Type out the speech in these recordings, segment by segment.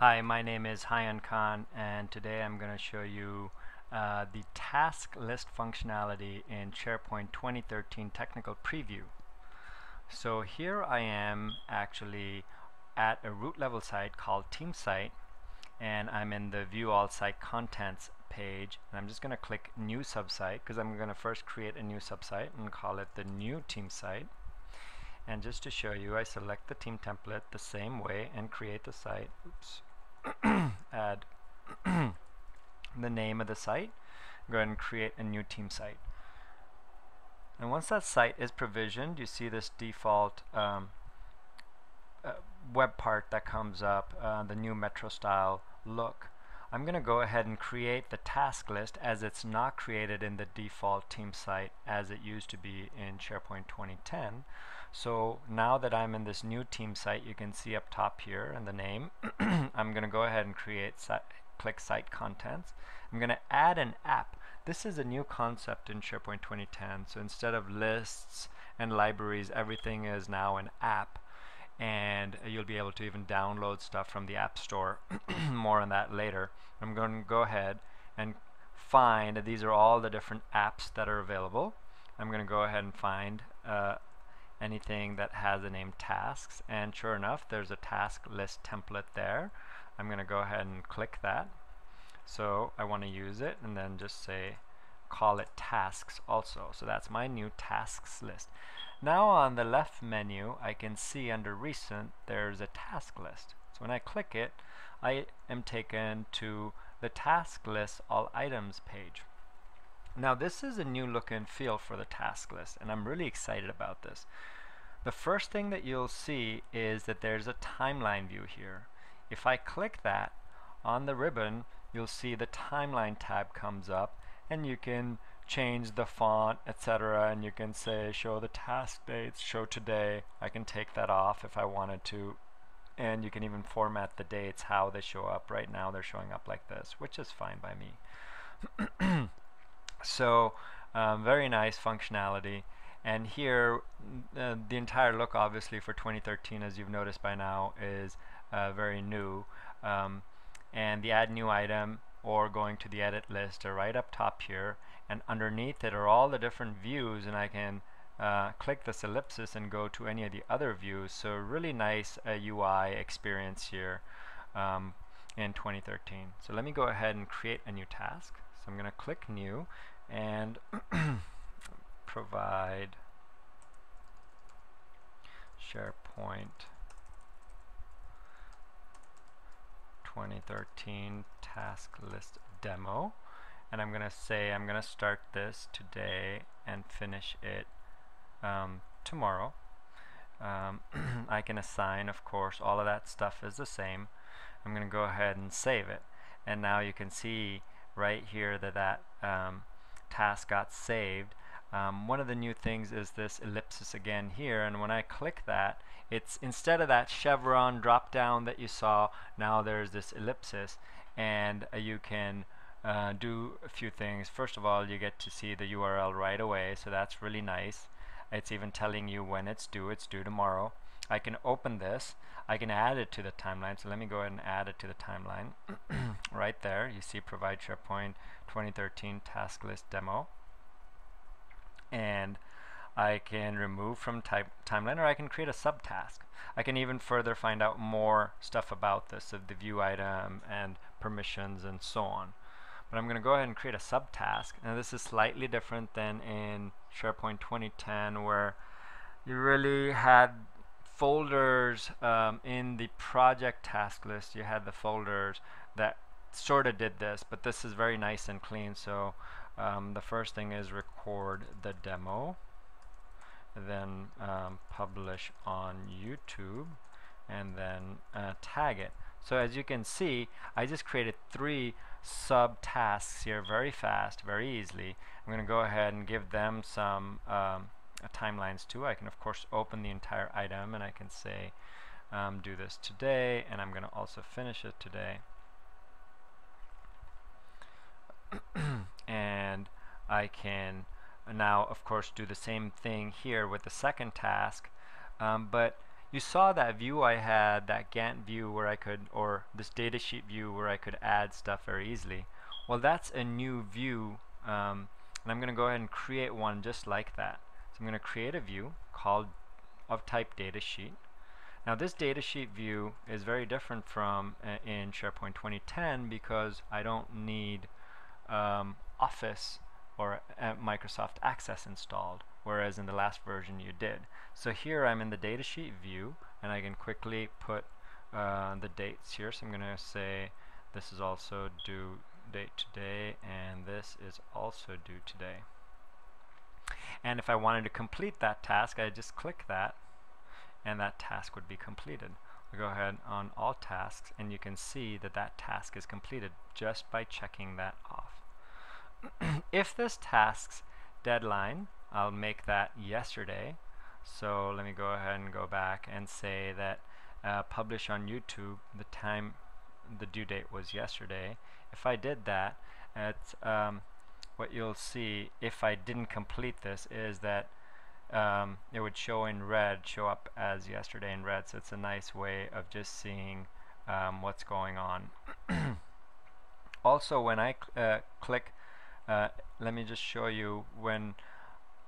Hi, my name is Hyan Khan and today I'm going to show you uh, the task list functionality in SharePoint 2013 Technical Preview. So here I am actually at a root level site called Team Site and I'm in the View All Site Contents page and I'm just going to click New Subsite because I'm going to first create a new subsite and call it the New Team Site and just to show you I select the team template the same way and create the site. Oops add the name of the site, go ahead and create a new team site. And once that site is provisioned, you see this default um, uh, web part that comes up, uh, the new Metro style look. I'm going to go ahead and create the task list as it's not created in the default team site as it used to be in SharePoint 2010. So now that I'm in this new team site, you can see up top here in the name, I'm going to go ahead and create click Site Contents. I'm going to add an app. This is a new concept in SharePoint 2010. So instead of lists and libraries, everything is now an app. And you'll be able to even download stuff from the App Store. More on that later. I'm going to go ahead and find, these are all the different apps that are available. I'm going to go ahead and find uh, anything that has the name tasks and sure enough there's a task list template there I'm going to go ahead and click that so I want to use it and then just say call it tasks also so that's my new tasks list now on the left menu I can see under recent there's a task list so when I click it I am taken to the task list all items page now this is a new look and feel for the task list and I'm really excited about this. The first thing that you'll see is that there's a timeline view here. If I click that on the ribbon you'll see the timeline tab comes up and you can change the font etc and you can say show the task dates show today I can take that off if I wanted to and you can even format the dates how they show up right now they're showing up like this which is fine by me So um, very nice functionality. And here, uh, the entire look, obviously, for 2013, as you've noticed by now, is uh, very new. Um, and the add new item or going to the edit list are right up top here. And underneath it are all the different views, and I can uh, click this ellipsis and go to any of the other views. So really nice UI uh, experience here um, in 2013. So let me go ahead and create a new task. So I'm going to click New and provide SharePoint 2013 task list demo. And I'm gonna say I'm gonna start this today and finish it um, tomorrow. Um, I can assign of course all of that stuff is the same. I'm gonna go ahead and save it. And now you can see right here that that um, task got saved. Um, one of the new things is this ellipsis again here and when I click that it's instead of that chevron drop down that you saw now there's this ellipsis and uh, you can uh, do a few things. First of all you get to see the URL right away so that's really nice. It's even telling you when it's due. It's due tomorrow. I can open this. I can add it to the timeline so let me go ahead and add it to the timeline. Right there you see provide SharePoint 2013 task list demo I can remove from type timeline or I can create a subtask. I can even further find out more stuff about this of the view item and permissions and so on. But I'm going to go ahead and create a subtask Now this is slightly different than in SharePoint 2010 where you really had folders um, in the project task list you had the folders that sort of did this, but this is very nice and clean. So um, the first thing is record the demo, then um, publish on YouTube, and then uh, tag it. So as you can see, I just created three sub-tasks here very fast, very easily. I'm going to go ahead and give them some um, timelines too. I can of course open the entire item and I can say um, do this today and I'm going to also finish it today. and I can now of course do the same thing here with the second task um, but you saw that view I had, that Gantt view where I could, or this datasheet view where I could add stuff very easily. Well, that's a new view, um, and I'm going to go ahead and create one just like that. So I'm going to create a view called of type datasheet. Now this datasheet view is very different from uh, in SharePoint 2010 because I don't need um, Office or uh, Microsoft Access installed whereas in the last version you did. So here I'm in the datasheet view and I can quickly put uh, the dates here. So I'm going to say this is also due date today and this is also due today. And if I wanted to complete that task, I just click that and that task would be completed. We go ahead on all tasks and you can see that that task is completed just by checking that off. if this task's deadline I'll make that yesterday. So let me go ahead and go back and say that uh, publish on YouTube, the time, the due date was yesterday. If I did that, it's, um, what you'll see if I didn't complete this is that um, it would show in red, show up as yesterday in red. So it's a nice way of just seeing um, what's going on. also, when I cl uh, click, uh, let me just show you when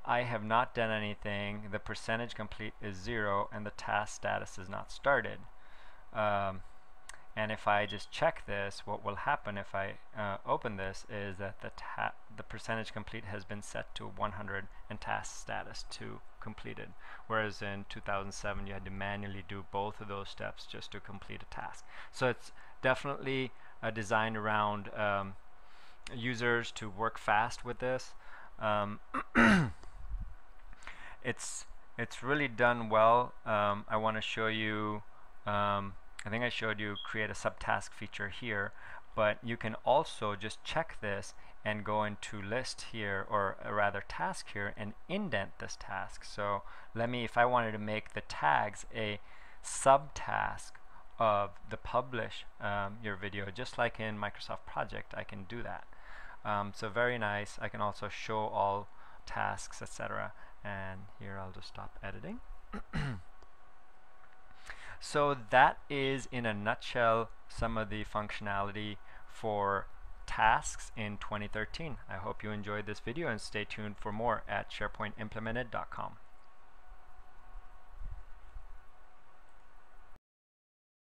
I have not done anything, the percentage complete is zero and the task status is not started. Um, and if I just check this, what will happen if I uh, open this is that the, the percentage complete has been set to 100 and task status to completed. Whereas in 2007 you had to manually do both of those steps just to complete a task. So it's definitely uh, designed around um, users to work fast with this. Um, it's it's really done well. Um, I want to show you, um, I think I showed you create a subtask feature here, but you can also just check this and go into list here, or rather task here, and indent this task. So let me, if I wanted to make the tags a subtask of the publish um, your video, just like in Microsoft Project, I can do that. Um, so very nice. I can also show all tasks, etc and here I'll just stop editing. So that is in a nutshell some of the functionality for tasks in 2013 I hope you enjoyed this video and stay tuned for more at sharepointimplemented.com